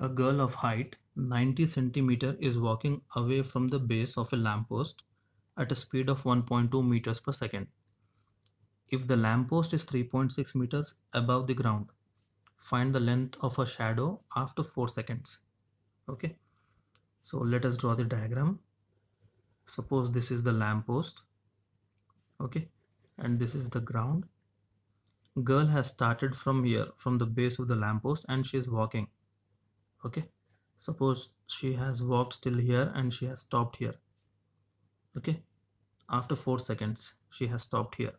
A girl of height 90 centimeter is walking away from the base of a lamppost at a speed of 1.2 meters per second. If the lamppost is 3.6 meters above the ground, find the length of a shadow after 4 seconds. Okay, so let us draw the diagram. Suppose this is the lamppost. Okay, and this is the ground. Girl has started from here, from the base of the lamppost, and she is walking. Okay, suppose she has walked till here and she has stopped here. Okay, after 4 seconds, she has stopped here.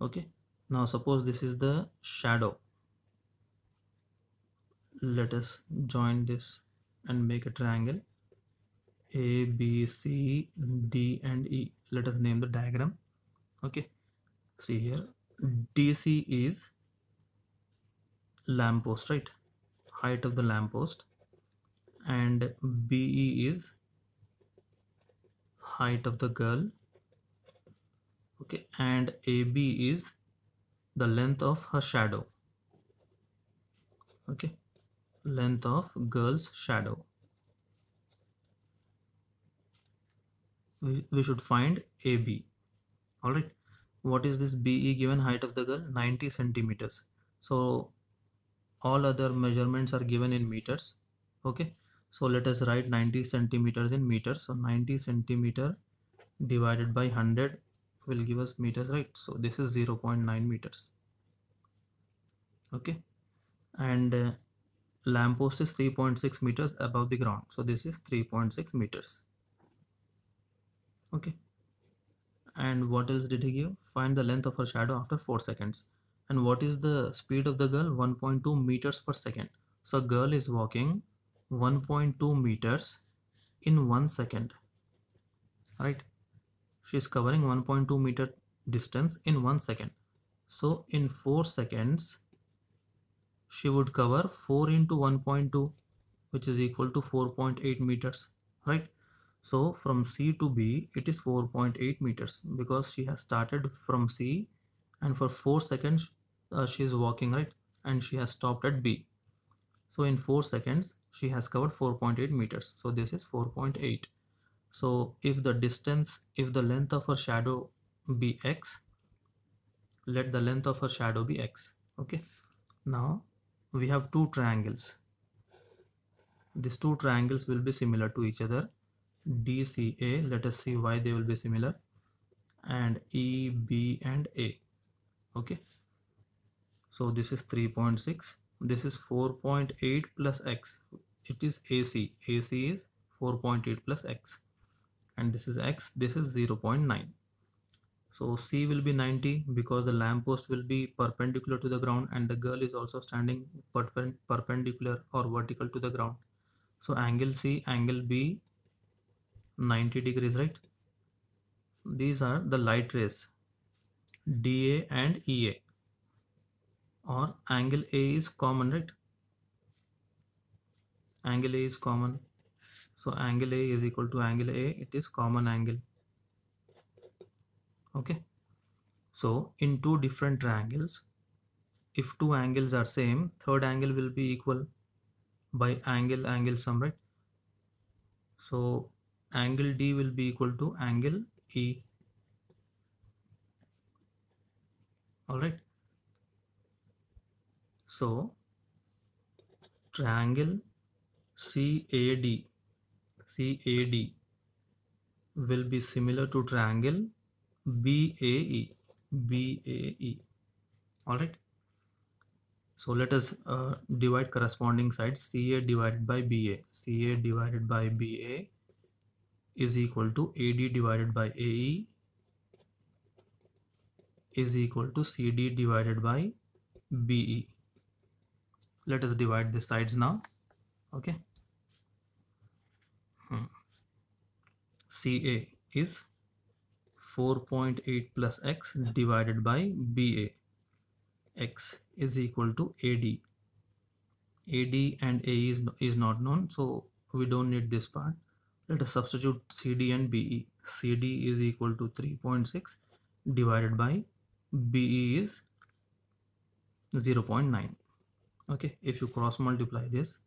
Okay? Now suppose this is the shadow. Let us join this and make a triangle. A b c d and e. Let us name the diagram. Okay? See here. Dc is lamppost right height of the lamppost and be is height of the girl. Okay and AB is the length of her shadow. Okay length of girl's shadow. We, we should find AB all right what is this BE given height of the girl? 90 centimeters. So all other measurements are given in meters okay? So let us write 90 centimeters in meters so 90 centimeter divided by 100 will give us meters right? So this is 0.9 meters okay? And uh, lamppost is 3.6 meters above the ground. So this is 3.6 meters okay? And what else did he give? Find the length of her shadow after 4 seconds and what is the speed of the girl? 1.2 meters per second. So girl is walking 1.2 meters in 1 second. Right? She is covering 1.2 meter distance in 1 second. So in 4 seconds she would cover 4 into 1.2 which is equal to 4.8 meters. Right? So from C to B it is 4.8 meters because she has started from C and for 4 seconds uh, she is walking right? And she has stopped at B. So in 4 seconds she has covered 4.8 meters. So this is 4.8 so if the distance if the length of her shadow be x let the length of her shadow be x okay? Now we have two triangles. These two triangles will be similar to each other. DCA let us see why they will be similar. And EB and A okay so this is 3.6 this is 4.8 plus x. It is AC AC is 4.8 plus x. And this is x this is 0.9 so c will be 90 because the lamppost will be perpendicular to the ground and the girl is also standing perpendicular or vertical to the ground. So angle c angle b 90 degrees right? These are the light rays dA and EA or angle A is common right? Angle A is common. So angle a is equal to angle a it is common angle. Okay. So in two different triangles if two angles are same third angle will be equal by angle angle sum right? So angle d will be equal to angle e. All right so triangle CAD CAD will be similar to triangle BAE BAE alright so let us uh, divide corresponding sides CA divided by BA CA divided by BA is equal to AD divided by AE is equal to CD divided by BE let us divide the sides now okay Hmm. CA is 4.8 plus x divided by BA. x is equal to AD. AD and A is, is not known, so we don't need this part. Let us substitute CD and BE. CD is equal to 3.6 divided by BE is 0.9. okay if you cross multiply this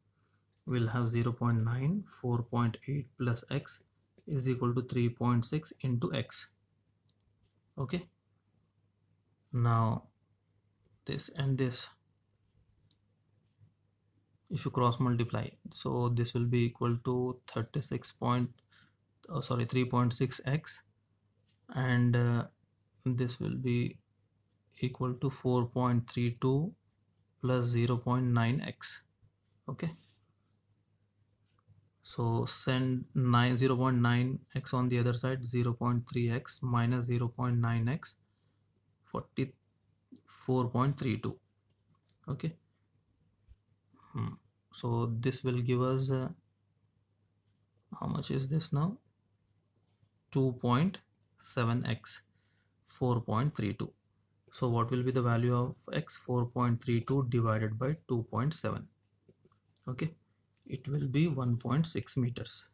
we'll have 0 0.9 4.8 plus x is equal to 3.6 into x. Okay. Now this and this. If you cross multiply so this will be equal to 36 point oh, sorry 3.6x and uh, this will be equal to 4.32 plus 0.9x okay. So send 9 0.9x on the other side 0.3x minus 0.9x 44.32 okay. Hmm. so this will give us uh, how much is this now? 2.7x 4.32 so what will be the value of x? 4.32 divided by 2.7 okay. It will be 1.6 meters